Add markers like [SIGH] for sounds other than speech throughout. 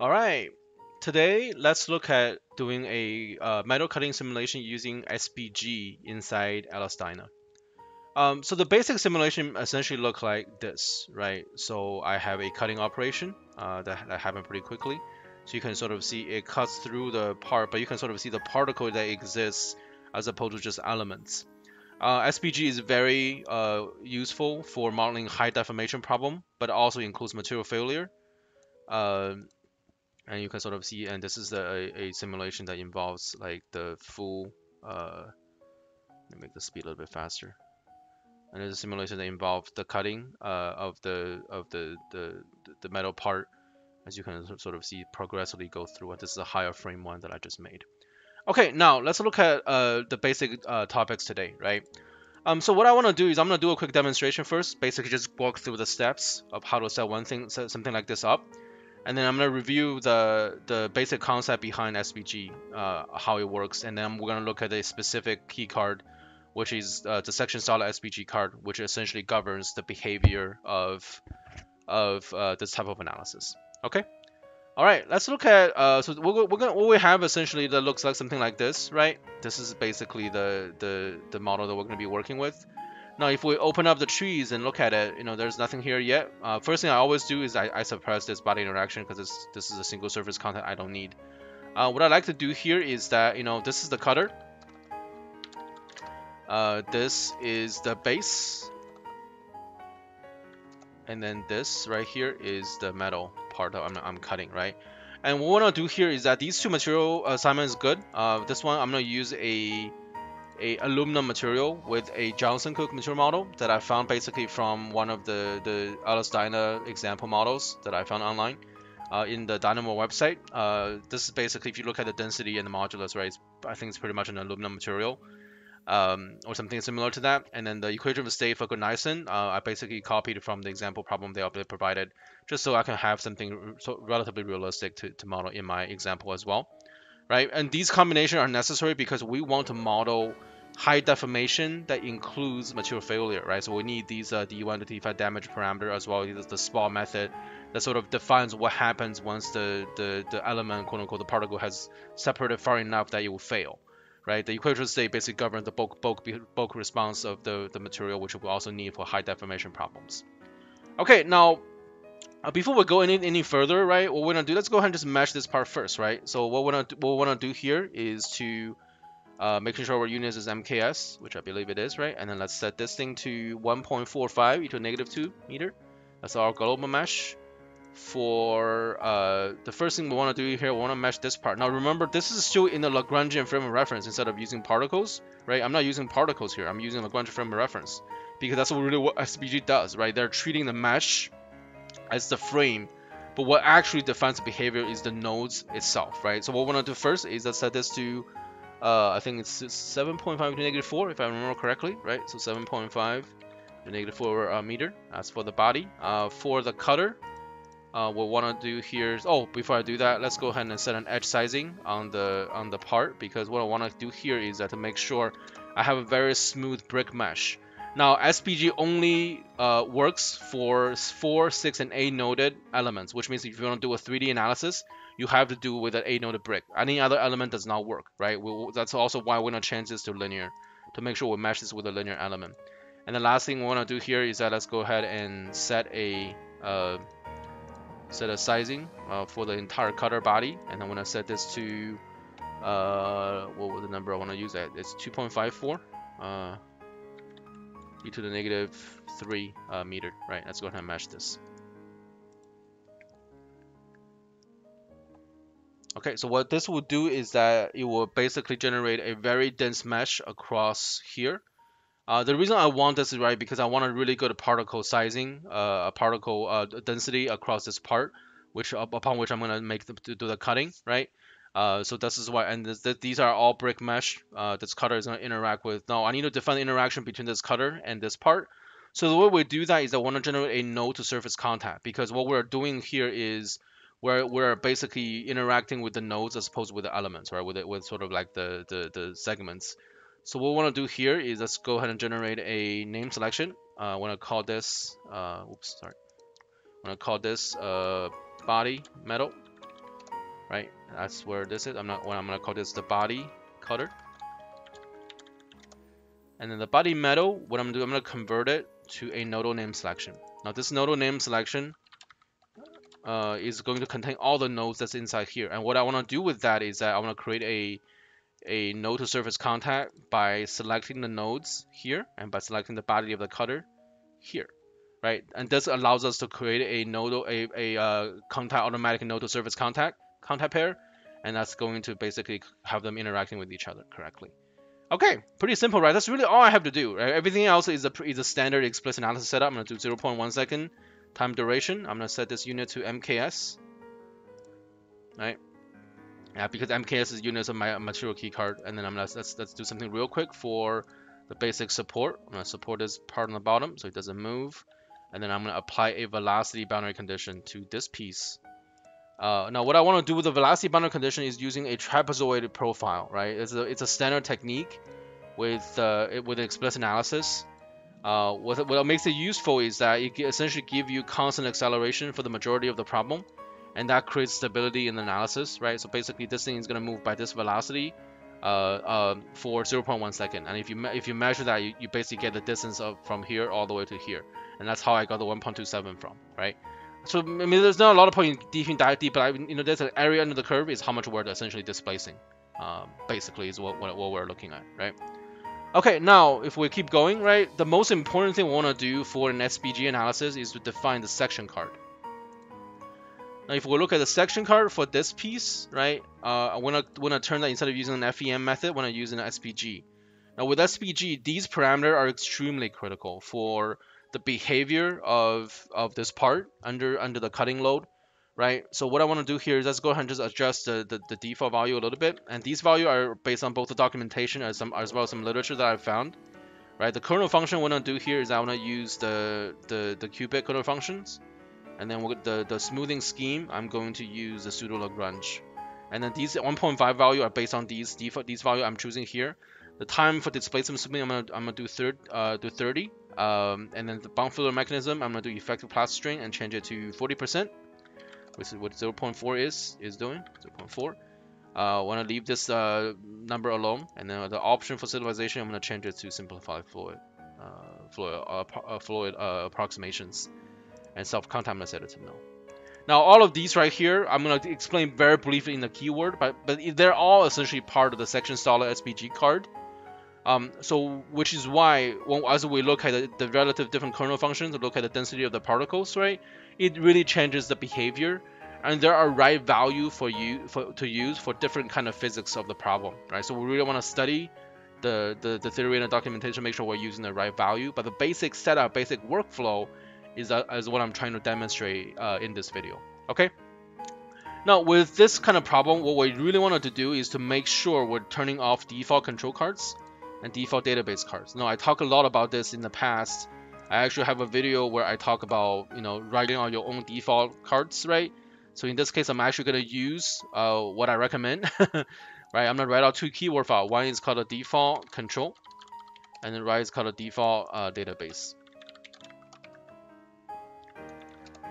Alright, today let's look at doing a uh, metal cutting simulation using SPG inside LSDyna. Um, so the basic simulation essentially look like this, right? So I have a cutting operation uh, that, that happened pretty quickly. So you can sort of see it cuts through the part, but you can sort of see the particle that exists as opposed to just elements. Uh, SPG is very uh, useful for modeling high deformation problem, but also includes material failure. Uh, and you can sort of see, and this is a, a simulation that involves like the full, uh, let me make the speed a little bit faster. And there's a simulation that involves the cutting uh, of the of the, the the metal part, as you can sort of see progressively go through. And this is a higher frame one that I just made. Okay, now let's look at uh, the basic uh, topics today, right? Um, so what I want to do is I'm going to do a quick demonstration first, basically just walk through the steps of how to set one thing, set something like this up. And then I'm going to review the, the basic concept behind SPG, uh, how it works. And then we're going to look at a specific key card, which is uh, the section solid SPG card, which essentially governs the behavior of, of uh, this type of analysis. Okay? All right, let's look at, uh, so we're, we're gonna, what we have essentially that looks like something like this, right? This is basically the, the, the model that we're gonna be working with. Now, if we open up the trees and look at it, you know, there's nothing here yet. Uh, first thing I always do is I, I suppress this body interaction because this is a single surface content I don't need. Uh, what I like to do here is that, you know, this is the cutter. Uh, this is the base. And then this right here is the metal part that I'm, I'm cutting, right? And what I want to do here is that these two material assignment is good. Uh, this one, I'm going to use a a aluminum material with a Johnson Cook material model that I found basically from one of the, the LSDyna example models that I found online uh, in the DYNAmore website. Uh, this is basically, if you look at the density and the modulus, right, I think it's pretty much an aluminum material um, or something similar to that. And then the equation of state for Gruneisen, uh, I basically copied from the example problem they provided, just so I can have something so relatively realistic to, to model in my example as well. Right, and these combinations are necessary because we want to model high deformation that includes material failure, right? So we need these uh, D1 to D5 damage parameter as well as the SPALL method that sort of defines what happens once the, the, the element, quote unquote, the particle has separated far enough that it will fail right? The equation state basically governs the bulk, bulk, bulk response of the, the material, which we also need for high deformation problems. Okay, now, uh, before we go any, any further, right, what we're gonna do, let's go ahead and just mesh this part first, right? So what we're gonna, what we wanna do here is to uh, making sure our units is MKS, which I believe it is, right? And then let's set this thing to 1.45 e to negative 2 meter. That's our global mesh for uh, the first thing we want to do here, we want to mesh this part. Now remember, this is still in the Lagrangian frame of reference instead of using particles, right? I'm not using particles here. I'm using Lagrangian frame of reference because that's really what SPG does, right? They're treating the mesh as the frame, but what actually defines the behavior is the nodes itself, right? So what we want to do first is let's set this to, uh, I think it's 7.5 to negative 4, if I remember correctly, right? So 7.5 to negative 4 uh, meter. That's for the body. Uh, for the cutter, uh, what we want to do here is oh before I do that let's go ahead and set an edge sizing on the on the part because what I want to do here is that to make sure I have a very smooth brick mesh now SPG only uh, works for 4, 6, and 8 noded elements which means if you want to do a 3D analysis you have to do with an 8 noded brick. Any other element does not work right? We that's also why we're going to change this to linear to make sure we match this with a linear element. And the last thing we want to do here is that let's go ahead and set a uh, set a sizing uh, for the entire cutter body. And I'm gonna set this to uh, what was the number I want to use that? It's 2.54 uh, e to the negative 3 uh, meter. Right let's go ahead and mesh this. Okay so what this will do is that it will basically generate a very dense mesh across here. Uh, the reason I want this is right because I want a really good particle sizing, uh, a particle uh, density across this part, which upon which I'm gonna make the, to do the cutting, right? Uh, so this is why, and this, these are all brick mesh. Uh, this cutter is gonna interact with. Now I need to define the interaction between this cutter and this part. So the way we do that is I want to generate a node to surface contact because what we're doing here is we're, we're basically interacting with the nodes as opposed with the elements, right? With it, with sort of like the, the, the segments. So what we want to do here is let's go ahead and generate a name selection. Uh, I want to call this, uh, oops, sorry. I want to call this uh, body metal. Right? That's where this is. I'm not. What I'm gonna call this the body cutter. And then the body metal, what I'm gonna do, I'm gonna convert it to a nodal name selection. Now this nodal name selection uh, is going to contain all the nodes that's inside here. And what I want to do with that is that I want to create a a node to surface contact by selecting the nodes here and by selecting the body of the cutter here, right? And this allows us to create a node, a, a uh, contact automatic node to surface contact contact pair, and that's going to basically have them interacting with each other correctly. Okay, pretty simple, right? That's really all I have to do, right? Everything else is a, is a standard explicit analysis setup. I'm going to do 0.1 second time duration. I'm going to set this unit to MKS, right? Yeah, because MKS is units of my material key card. And then I'm gonna, let's, let's do something real quick for the basic support. I'm going to support this part on the bottom so it doesn't move. And then I'm going to apply a velocity boundary condition to this piece. Uh, now, what I want to do with the velocity boundary condition is using a trapezoid profile, right? It's a, it's a standard technique with uh, with explicit analysis. Uh, what, what makes it useful is that it essentially gives you constant acceleration for the majority of the problem, and that creates stability in the analysis, right? So basically, this thing is going to move by this velocity uh, uh, for 0.1 second, and if you if you measure that, you, you basically get the distance of from here all the way to here, and that's how I got the 1.27 from, right? So I mean, there's not a lot of point in deep dive deep, but I, you know, there's an area under the curve is how much we're essentially displacing. Um, basically, is what, what, what we're looking at, right? Okay, now if we keep going, right, the most important thing we want to do for an SPG analysis is to define the section card. Now, if we look at the section card for this piece, right, uh, I want to want to turn that instead of using an FEM method, when I want to use an SPG. Now, with SPG, these parameters are extremely critical for the behavior of of this part under under the cutting load right? So what I want to do here is let's go ahead and just adjust the, the, the default value a little bit. And these values are based on both the documentation as, some, as well as some literature that I've found right? The kernel function what I want to do here is I want to use the the, the cubic kernel functions. And then with the, the smoothing scheme I'm going to use the pseudo Lagrange. And then these 1.5 value are based on these default these value I'm choosing here. The time for displacement smoothing I'm gonna I'm gonna do third uh, do 30 um, and then the bump filter mechanism, I'm gonna do effective plastic strain and change it to 40%, which is what 0.4 is is doing. 0.4. Uh, want to leave this uh, number alone, and then the option for stabilization, I'm gonna change it to simplified fluid, uh, fluid, uh, uh, fluid uh, approximations, and self-contact. I'm set it to no. Now all of these right here, I'm gonna explain very briefly in the keyword, but but they're all essentially part of the section solid SPG card. Um, so which is why when, as we look at the, the, relative different kernel functions, look at the density of the particles, right? It really changes the behavior, and there are right value for you for to use for different kind of physics of the problem, right? So we really want to study the, the the theory and the documentation, make sure we're using the right value. But the basic setup, basic workflow, is uh, is what I'm trying to demonstrate uh, in this video. Okay. Now with this kind of problem, what we really wanted to do is to make sure we're turning off default control cards and default database cards. Now, I talk a lot about this in the past. I actually have a video where I talk about, you know, writing on your own default cards, right? So in this case, I'm actually going to use uh, what I recommend, [LAUGHS] right? I'm going to write out two keyword files. One is called a default control, and then right is called a default uh, database.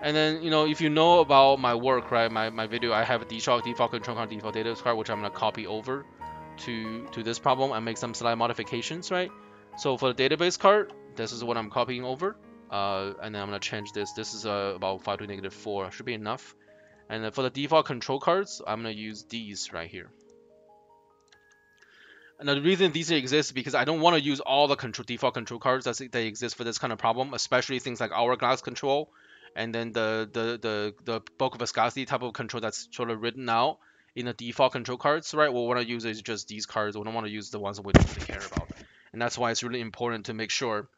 And then, you know, if you know about my work, right, my, my video, I have a default, default control default database card, which I'm going to copy over to, to this problem and make some slight modifications, right? So for the database card, this is what I'm copying over. Uh, and then I'm to change this. This is uh, about 5 to negative 4. Should be enough. And then for the default control cards, I'm to use these right here. And the reason these exist is because I don't want to use all the control, default control cards that they exist for this kind of problem, especially things like hourglass control, and then the the the the bulk viscosity type of control that's sort of written out in the default control cards, right? What we want to use is just these cards. We don't want to use the ones we don't really care about. And that's why it's really important to make sure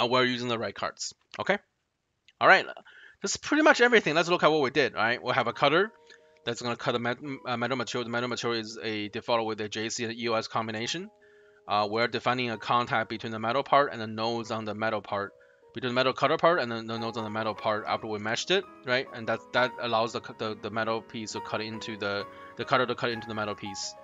we're using the right cards. Okay? All right. That's pretty much everything. Let's look at what we did. All right. We'll have a cutter that's going to cut uh, metal material. The metal material is a default with a JC and EOS combination. Uh, we're defining a contact between the metal part and the nodes on the metal part between the metal cutter part and then the nodes on the metal part after we matched it, right? And that that allows the, the, the metal piece to cut into the, the cutter to cut into the metal piece.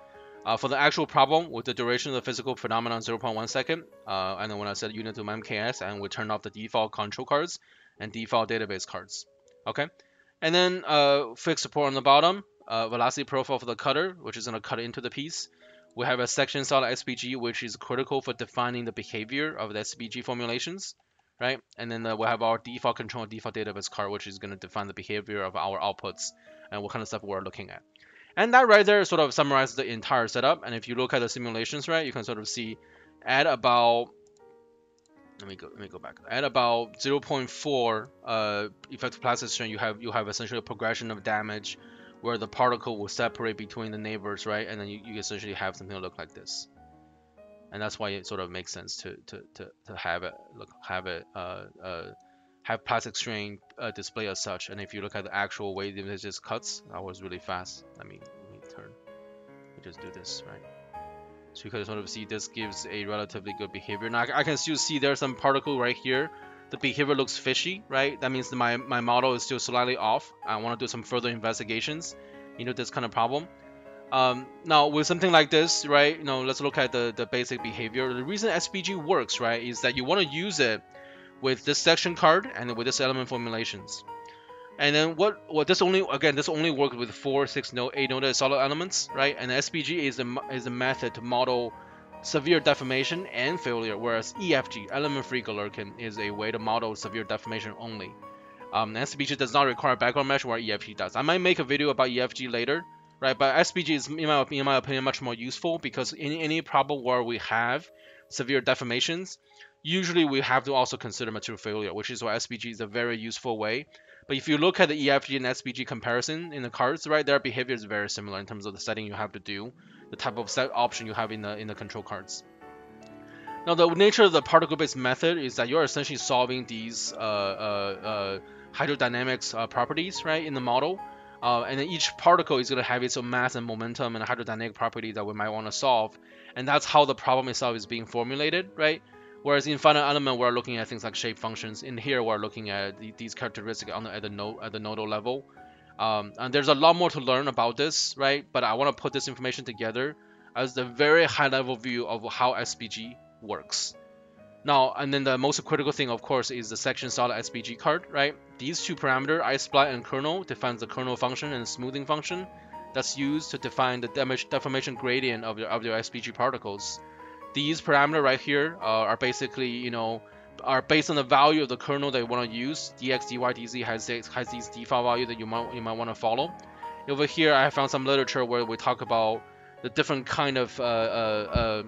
Uh, for the actual problem, with the duration of the physical phenomenon 0.1 second, uh, and then when I set unit to MKS, and we turn off the default control cards and default database cards. Okay, And then uh, fixed support on the bottom, uh, velocity profile for the cutter, which is to cut into the piece. We have a section solid SPG, which is critical for defining the behavior of the SPG formulations, right? And then uh, we have our default control default database card, which is going to define the behavior of our outputs and what kind of stuff we're looking at. And that right there sort of summarizes the entire setup. And if you look at the simulations, right, you can sort of see at about let me go let me go back at about 0.4 uh, effective plastic strain you have you have essentially a progression of damage where the particle will separate between the neighbors right and then you, you essentially have something that look like this and that's why it sort of makes sense to to, to, to have it look have it uh, uh, have plastic strain uh, display as such and if you look at the actual way it just cuts that was really fast let me let me turn let me just do this right so you can sort of see this gives a relatively good behavior. Now I can still see there's some particle right here. The behavior looks fishy, right? That means my, my model is still slightly off. I want to do some further investigations You know this kind of problem. Um, now with something like this, right, you know, let's look at the, the basic behavior. The reason SPG works, right, is that you want to use it with this section card and with this element formulations. And then what? What this only again this only works with four, six node, eight node solid elements, right? And SPG is a is a method to model severe deformation and failure, whereas EFG element-free Galerkin is a way to model severe deformation only. Um, SPG does not require background mesh, where EFG does. I might make a video about EFG later, right? But SPG is, in my, in my opinion, much more useful because in any problem where we have severe deformations, usually we have to also consider material failure, which is why SPG is a very useful way but if you look at the EFG and SPG comparison in the cards, right, their behavior is very similar in terms of the setting you have to do, the type of set option you have in the in the control cards. Now, the nature of the particle-based method is that you're essentially solving these uh, uh, uh, hydrodynamics uh, properties, right, in the model. Uh, and then each particle is going to have its own mass and momentum and hydrodynamic property that we might want to solve. And that's how the problem itself is being formulated, right? Whereas in finite element, we're looking at things like shape functions. In here, we're looking at the, these characteristics on the, at the node at the nodal level. Um, and there's a lot more to learn about this, right? But I want to put this information together as the very high level view of how SPG works. Now, and then the most critical thing, of course, is the section solid SPG card, right? These two parameters, ISPLINE and kernel, defines the kernel function and smoothing function that's used to define the damage deformation gradient of your, of your SPG particles these parameters right here uh, are basically, you know, are based on the value of the kernel that you want to use. dx, dy, dz has, has these default value that you might, you might want to follow. Over here, I found some literature where we talk about the different kind of uh, uh,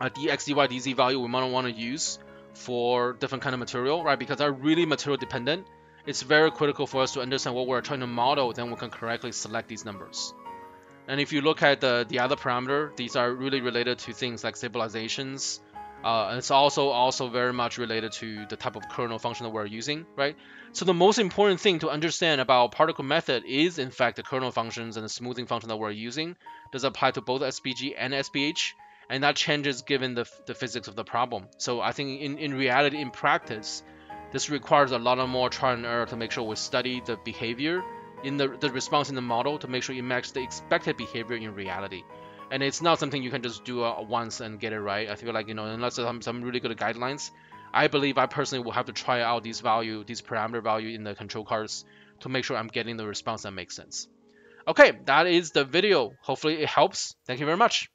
uh, dx, dy, dz value we might want to use for different kind of material, right? Because they're really material dependent. It's very critical for us to understand what we're trying to model, then we can correctly select these numbers. And if you look at the, the other parameter, these are really related to things like stabilizations. Uh, it's also also very much related to the type of kernel function that we're using, right? So the most important thing to understand about particle method is in fact the kernel functions and the smoothing function that we're using. Does apply to both SPG and SPH, and that changes given the, the physics of the problem. So I think in, in reality, in practice, this requires a lot of more trial and error to make sure we study the behavior in the, the response in the model to make sure it matches the expected behavior in reality. And it's not something you can just do uh, once and get it right. I feel like, you know, unless there's some, some really good guidelines, I believe I personally will have to try out these value, these parameter value in the control cards to make sure I'm getting the response that makes sense. Okay, that is the video. Hopefully it helps. Thank you very much.